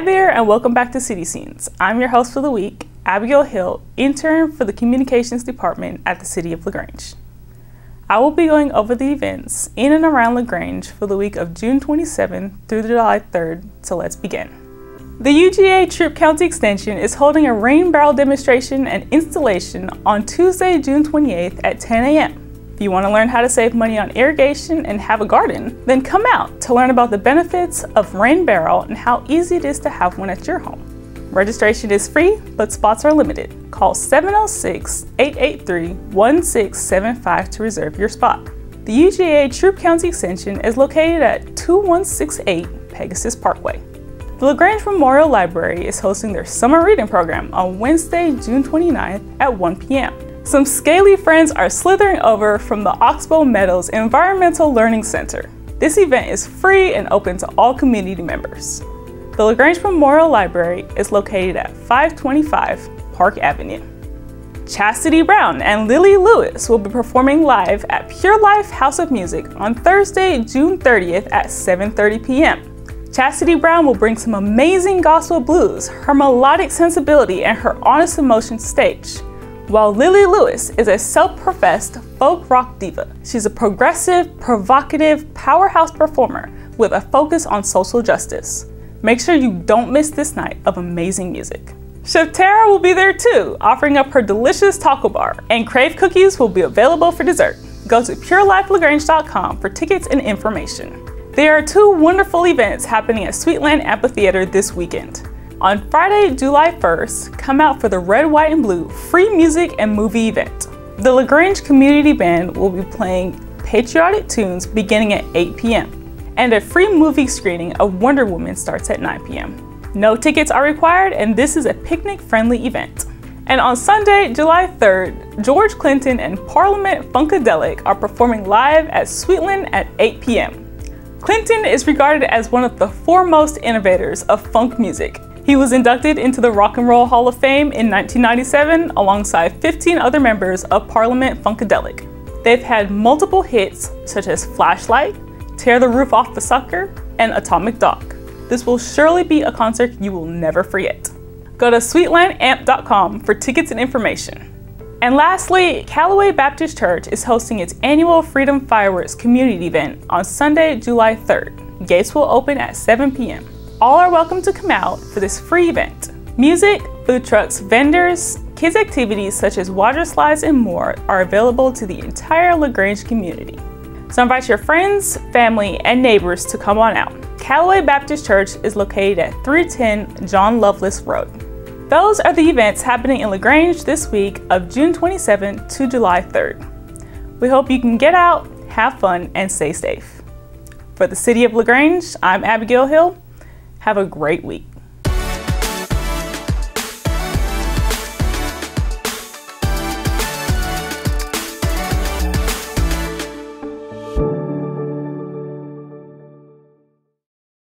Hi there, and welcome back to City Scenes. I'm your host for the week, Abigail Hill, intern for the Communications Department at the City of LaGrange. I will be going over the events in and around LaGrange for the week of June 27th through July 3rd, so let's begin. The UGA Troup County Extension is holding a rain barrel demonstration and installation on Tuesday, June 28th at 10 a.m. If you want to learn how to save money on irrigation and have a garden, then come out to learn about the benefits of rain barrel and how easy it is to have one at your home. Registration is free, but spots are limited. Call 706-883-1675 to reserve your spot. The UGA Troup County Extension is located at 2168 Pegasus Parkway. The LaGrange Memorial Library is hosting their summer reading program on Wednesday, June 29th at 1 p.m. Some scaly friends are slithering over from the Oxbow Meadows Environmental Learning Center. This event is free and open to all community members. The LaGrange Memorial Library is located at 525 Park Avenue. Chastity Brown and Lilli Lewis will be performing live at Pure Life House of Music on Thursday, June 30th at 7.30 p.m. Chastity Brown will bring some amazing gospel blues, her melodic sensibility, and her honest emotion stage while Lilli Lewis is a self-professed folk rock diva. She's a progressive, provocative, powerhouse performer with a focus on social justice. Make sure you don't miss this night of amazing music. Chef Tara will be there too, offering up her delicious taco bar, and Crave cookies will be available for dessert. Go to purelifelagrange.com for tickets and information. There are two wonderful events happening at Sweetland Amphitheater this weekend. On Friday, July 1st, come out for the Red, White, and Blue free music and movie event. The LaGrange Community Band will be playing patriotic tunes beginning at 8 p.m. And a free movie screening of Wonder Woman starts at 9 p.m. No tickets are required, and this is a picnic friendly event. And on Sunday, July 3rd, George Clinton and Parliament Funkadelic are performing live at Sweetland at 8 p.m. Clinton is regarded as one of the foremost innovators of funk music he was inducted into the Rock and Roll Hall of Fame in 1997 alongside 15 other members of Parliament Funkadelic. They've had multiple hits such as Flashlight, Tear the Roof Off the Sucker, and Atomic Dog. This will surely be a concert you will never forget. Go to sweetlandamp.com for tickets and information. And lastly, Callaway Baptist Church is hosting its annual Freedom Fireworks community event on Sunday, July 3rd. Gates will open at 7 p.m. All are welcome to come out for this free event. Music, food trucks, vendors, kids activities such as water slides and more are available to the entire LaGrange community. So invite your friends, family, and neighbors to come on out. Callaway Baptist Church is located at 310 John Lovelace Road. Those are the events happening in LaGrange this week of June 27th to July 3rd. We hope you can get out, have fun, and stay safe. For the City of LaGrange, I'm Abigail Hill. Have a great week.